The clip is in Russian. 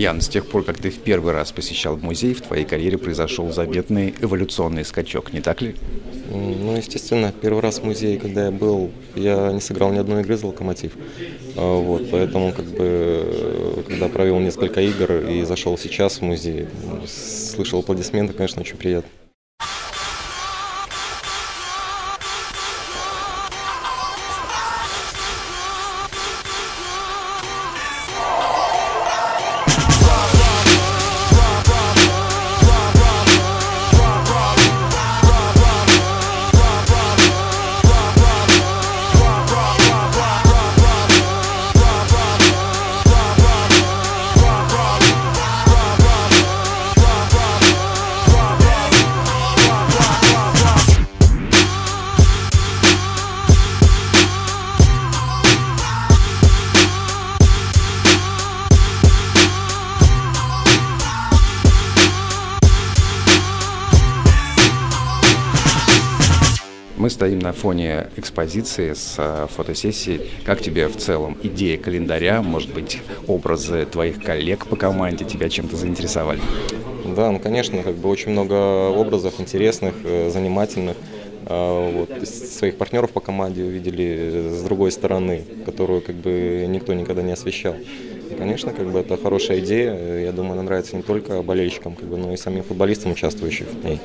Ян, с тех пор, как ты в первый раз посещал музей, в твоей карьере произошел заветный эволюционный скачок, не так ли? Ну, естественно, первый раз в музее, когда я был, я не сыграл ни одной игры за «Локомотив». А, вот, поэтому, как бы, когда провел несколько игр и зашел сейчас в музей, слышал аплодисменты, конечно, очень приятно. Мы стоим на фоне экспозиции с э, фотосессией. Как тебе в целом идея календаря, может быть, образы твоих коллег по команде тебя чем-то заинтересовали? Да, ну, конечно, как бы очень много образов интересных, э, занимательных. А, вот, своих партнеров по команде увидели с другой стороны, которую как бы никто никогда не освещал. И, конечно, как бы это хорошая идея. Я думаю, она нравится не только болельщикам, как бы, но и самим футболистам, участвующим в ней.